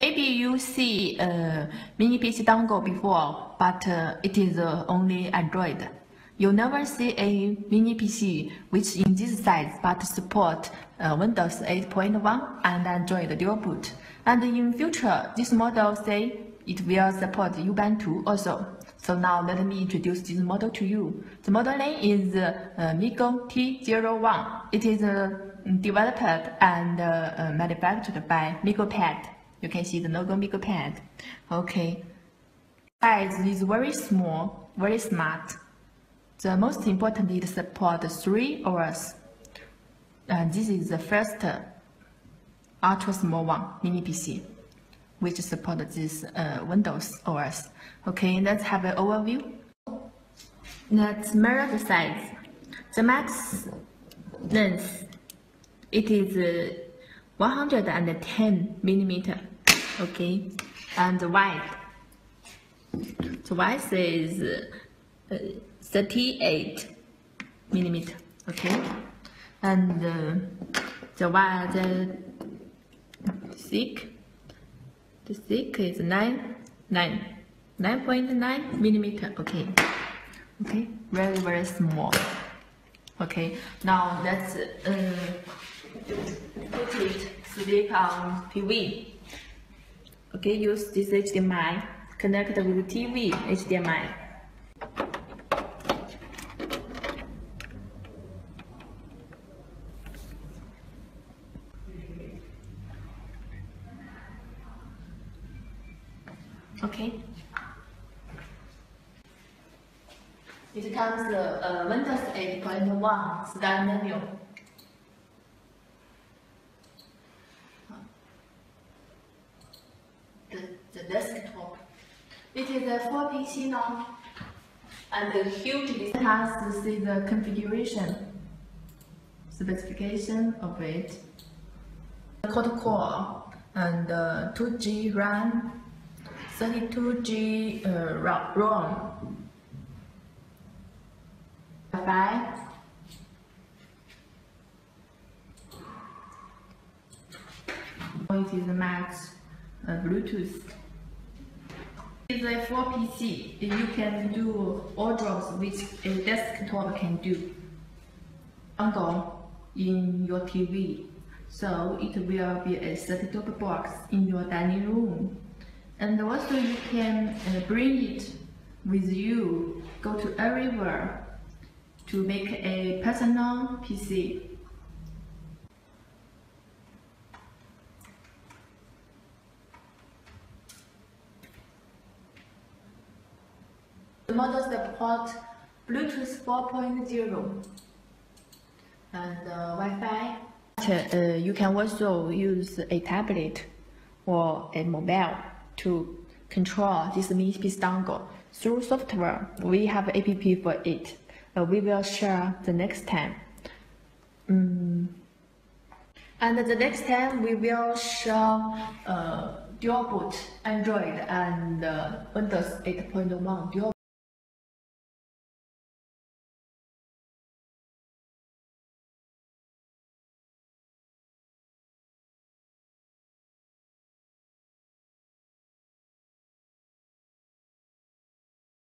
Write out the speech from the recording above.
Maybe you see a mini PC dongle before, but uh, it is uh, only Android. You never see a mini PC which in this size but support uh, Windows 8.1 and Android dual boot. And in future, this model say it will support Ubuntu also. So now let me introduce this model to you. The model name is uh, MeeGo T01. It is uh, developed and uh, manufactured by MeeGoPad. You can see the logo MeeGoPad. Okay. Size is very small, very smart. The most important is support three OS. And this is the first uh, ultra small one, mini PC, which supports this uh, Windows OS. Okay, let's have an overview. Let's measure the size. The max length, it is uh, 110 millimeter okay. And the wide the width is uh, 38 millimeter. Okay. And uh, the the thick the thick is 9 9 9.9 millimeter. Okay. Okay. Very very small. Okay. Now let's uh, put it sleep on TV Okay, use this HDMI. Connect with TV HDMI. Okay. It comes uh, Windows 8.1 start menu. the desktop. It is a 4 PC now, and a huge has to see the configuration, specification of it, quad core, and uh, 2G RAM, 32G uh, ROM, Wi-Fi, it is the max uh, Bluetooth. With a 4 PC, you can do all jobs which a desktop can do. Dongle in your TV, so it will be a set-top box in your dining room. And also you can uh, bring it with you, go to everywhere to make a personal PC. The model support Bluetooth 4.0 and uh, Wi-Fi. Uh, you can also use a tablet or a mobile to control this mini PC dongle. Through software, we have app for it. Uh, we will share the next time. Mm. And the next time we will show uh, dual boot Android and uh, Windows 8.1 dual